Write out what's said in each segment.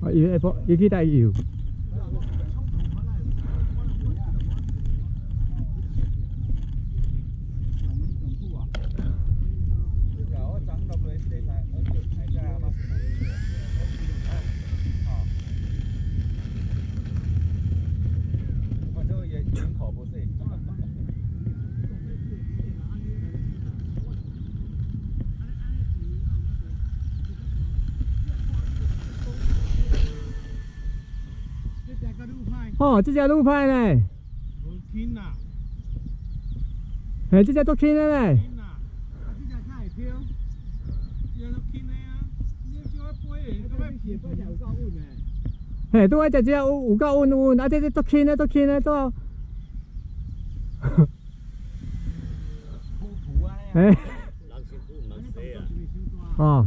啊，伊下晡伊去带油。哦，这只路牌呢？轻啦，哎，这只都轻的呢。轻啦，啊，这只较会飘，这都轻的啊，你叫我飞，咁样飞飞就有够稳的。嘿，拄爱只只有有够稳稳，啊，这只都轻的，都轻的，都。普普啊！哎，人辛苦唔能死啊！哦，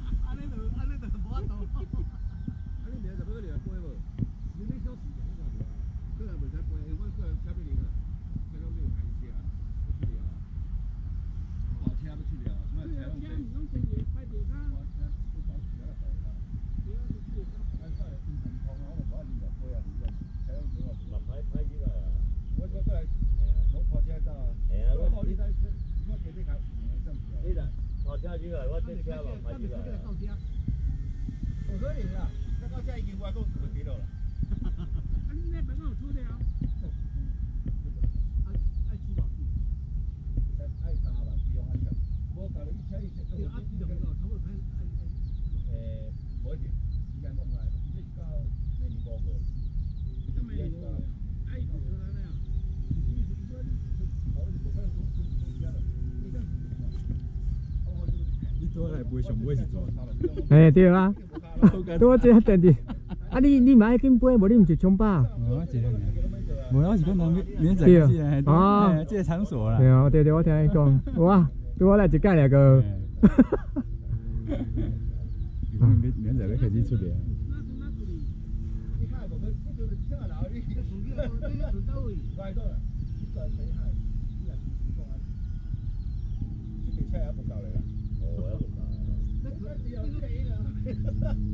车起来，我这车嘛歹起来啊。有可能啦，那到这已经我都回去了啦。爱打吧，不用安全。我搞了一车一车，我今天诶，冇一点，时间讲来，一到每年五个。哎 对啊，拄我这电池。啊，你你买紧杯，无你毋是冲吧？我这个，无我是讲当免在对这个，啊哎这个场所啦。对啊，对对，我听你讲，哇，对我来一间那个，免免在要开始出来。哦，我要不搞。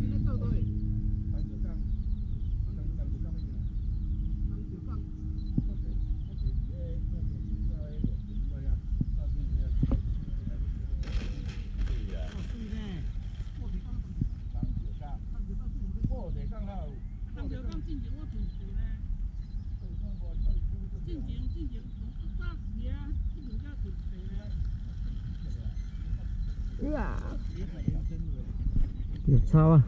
是啊，有操啊！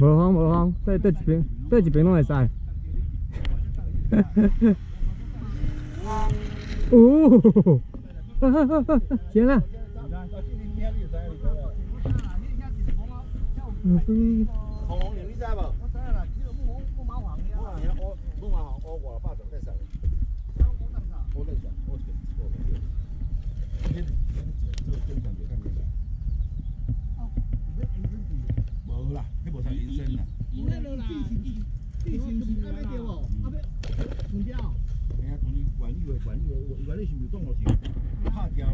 无慌无风，这这一边这一边拢会使。哦，行啦。嗯哼，红红你知无？我知啦，只有木毛木毛黄的啊。我木毛黄，我我爸总在上。我在上，我去，我去。你你做正常就看见啦。无啦，迄无啥延伸啦。地形是安尼对无？啊要分掉。哎呀，同你原以为原以为原以是毋是撞落去？拍掉。